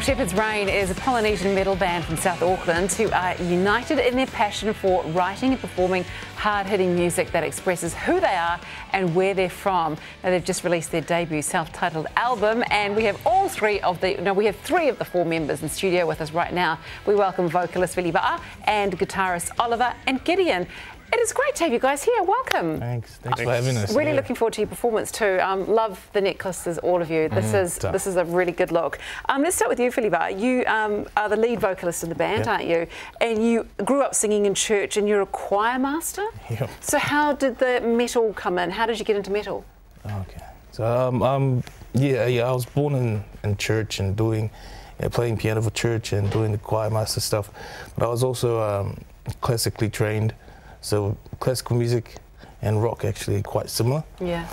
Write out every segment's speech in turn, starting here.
Well, Shepherds Reign is a Polynesian metal band from South Auckland who are united in their passion for writing and performing hard-hitting music that expresses who they are and where they're from. Now, they've just released their debut self-titled album, and we have all three of the no, we have three of the four members in studio with us right now. We welcome vocalist Ba'a and guitarist Oliver and Gideon. It is great to have you guys here. Welcome. Thanks. Thanks, for having us. Really yeah. looking forward to your performance too. Um, love the necklaces, all of you. This mm, is tough. this is a really good look. Um, let's start with you, Philiba. You um, are the lead vocalist in the band, aren't you? And you grew up singing in church, and you're a choir master. Yeah. So how did the metal come in? How did you get into metal? Okay. So um, um yeah, yeah, I was born in, in church and doing, you know, playing piano for church and doing the choir master stuff. But I was also um, classically trained. So classical music and rock actually quite similar. Yeah.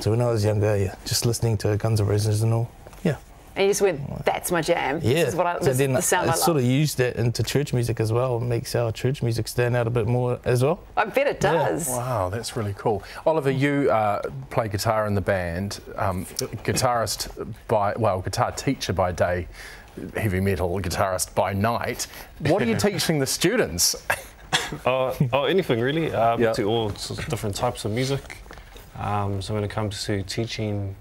So when I was younger, yeah, just listening to Guns N' Roses and all, yeah. And you just went, that's my jam. Yeah. This is what I, so then the sound I, I sort of used that into church music as well. It makes our church music stand out a bit more as well. I bet it does. Yeah. Wow, that's really cool. Oliver, you uh, play guitar in the band, um, guitarist by, well, guitar teacher by day, heavy metal guitarist by night. What are you teaching the students? uh, oh, anything really, um, to all sorts of different types of music. Um, so when it comes to teaching,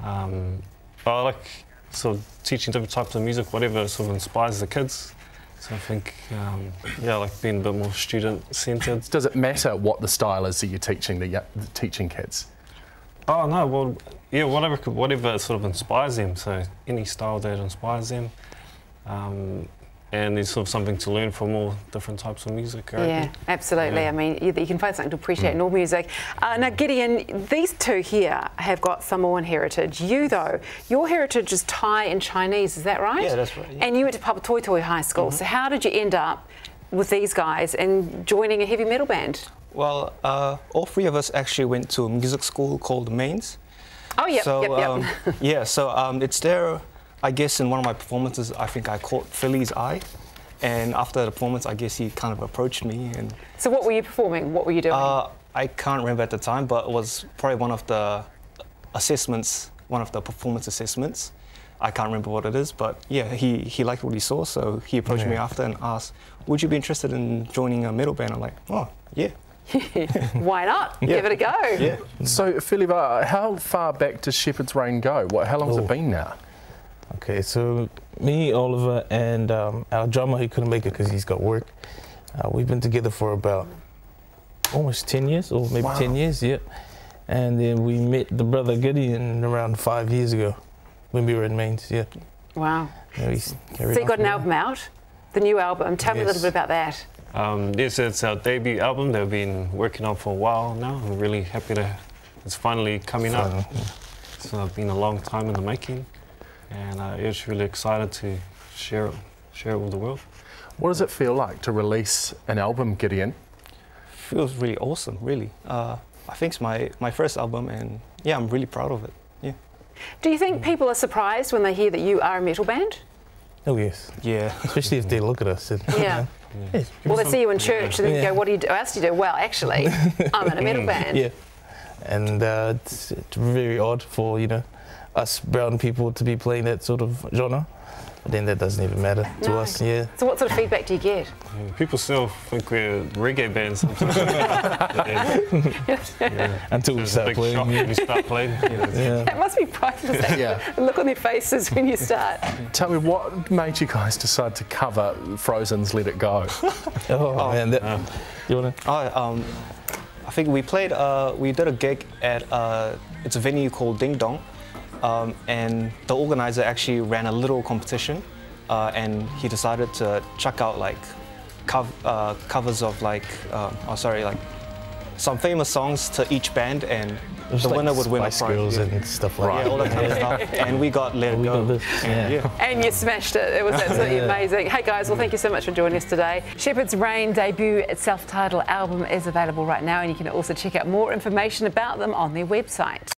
um, I like sort of teaching different types of music, whatever sort of inspires the kids. So I think, um, yeah, like being a bit more student-centered. Does it matter what the style is that you're teaching the, the teaching kids? Oh no, well, yeah, whatever, whatever sort of inspires them. So any style that inspires them. Um, and there's sort of something to learn from all different types of music. Right? Yeah, absolutely. Yeah. I mean, you, you, can find something to appreciate mm. in all music. Uh, now, Gideon, these two here have got Samoan heritage. You, though, your heritage is Thai and Chinese, is that right? Yeah, that's right. Yeah. And you went to Papatoetoe High School. Mm -hmm. So how did you end up with these guys and joining a heavy metal band? Well, uh, all three of us actually went to a music school called MAINZ. Oh, yeah, so, yep, yep. Um, yeah, so um, it's there I guess in one of my performances, I think I caught Philly's eye. And after the performance, I guess he kind of approached me. And so, what were you performing? What were you doing? Uh, I can't remember at the time, but it was probably one of the assessments, one of the performance assessments. I can't remember what it is, but yeah, he, he liked what he saw, so he approached yeah. me after and asked, "Would you be interested in joining a metal band?" I'm like, "Oh, yeah." Why not? Yeah. Give it a go. Yeah. So, Philip, how far back does Shepherds Reign go? What, how long has it been now? Okay, so me, Oliver, and um, our drummer, he couldn't make it because he's got work. Uh, we've been together for about almost 10 years, or maybe wow. 10 years, yeah. And then we met the brother Gideon around five years ago when we were in MAINZ, yeah. Wow. Yeah, so you got an album out, the new album. Tell yes. me a little bit about that. Um, this is our debut album that we've been working on for a while now. I'm really happy that it's finally coming Fun. out. It's uh, been a long time in the making and uh, it's really excited to share it, share it with the world. What does it feel like to release an album, Gideon? Feels really awesome, really. Uh, I think it's my, my first album, and yeah, I'm really proud of it. Yeah. Do you think people are surprised when they hear that you are a metal band? Oh yes. Yeah. Especially if they look at us. And, yeah. yeah. Well, they see you in church and then yeah. go, "What do you do? What else do you do?" Well, actually, I'm in a metal band. Yeah. And uh, it's, it's very odd for you know us brown people to be playing that sort of genre. But then that doesn't even matter to no. us, yeah. So what sort of feedback do you get? People still think we're reggae bands sometimes. yeah. Until we start playing. Yeah. When we start playing. Yeah. It must be priceless, yeah. look on their faces when you start. Tell me, what made you guys decide to cover Frozen's Let It Go? oh, oh, man, that, uh, you want to? Oh, um, I think we played, uh, we did a gig at, uh, it's a venue called Ding Dong. Um, and the organizer actually ran a little competition, uh, and he decided to chuck out like cov uh, covers of like, uh, oh sorry, like some famous songs to each band, and the like winner would win a prize. Girls yeah. and stuff like right. Yeah, all that kind of stuff. And we got Let It Go. And, yeah. and you smashed it. It was absolutely amazing. Hey guys, well thank you so much for joining us today. Shepherds Reign debut self-titled album is available right now, and you can also check out more information about them on their website.